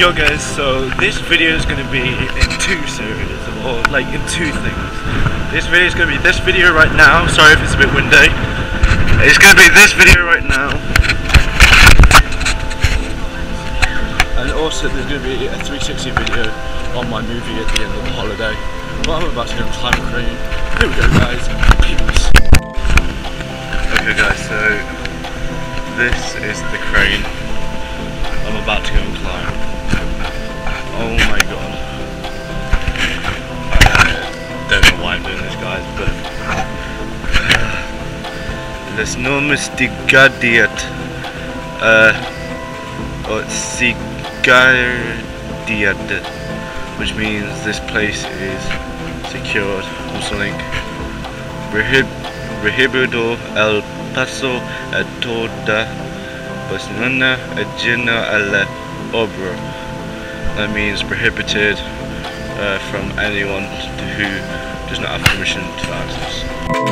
Yo guys, so this video is going to be in two series, or like in two things. This video is going to be this video right now, sorry if it's a bit windy. It's going to be this video right now. And also there's going to be a 360 video on my movie at the end of the holiday. But I'm about to go climb a crane. Here we go guys, peace. Okay guys, so this is the crane I'm about to go and climb. Oh my god. I don't know why I'm doing this guys, but Les nomes Stigadiat uh or Sigadiat which means this place is secured or something. Rehibido El Paso a toda Barcelona Agena alla Obra. That means prohibited uh, from anyone who does not have permission to access.